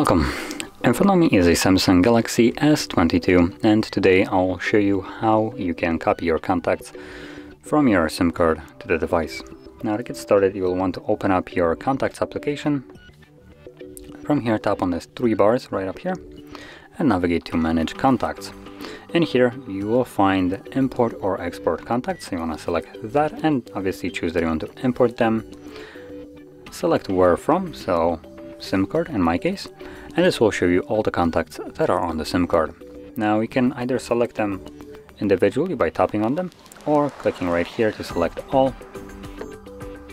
Welcome. In front of me is a Samsung Galaxy S22 and today I'll show you how you can copy your contacts from your SIM card to the device. Now to get started you will want to open up your contacts application. From here tap on these three bars right up here and navigate to manage contacts. In here you will find import or export contacts. You want to select that and obviously choose that you want to import them. Select where from, so SIM card in my case, and this will show you all the contacts that are on the SIM card. Now you can either select them individually by tapping on them or clicking right here to select all.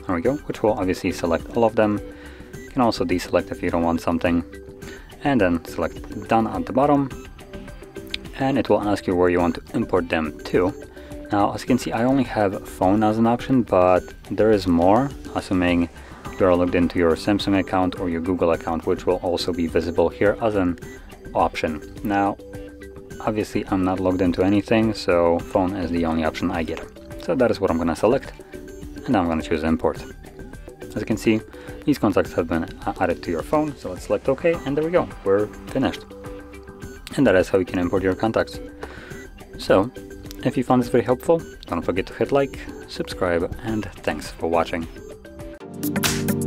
There we go, which will obviously select all of them. You can also deselect if you don't want something and then select done at the bottom and it will ask you where you want to import them to. Now, as you can see, I only have phone as an option, but there is more, assuming you are logged into your Samsung account or your Google account, which will also be visible here as an option. Now, obviously I'm not logged into anything, so phone is the only option I get. So that is what I'm to select, and I'm to choose import. As you can see, these contacts have been added to your phone, so let's select OK, and there we go, we're finished and that is how you can import your contacts. So, if you found this very helpful, don't forget to hit like, subscribe, and thanks for watching. Thank you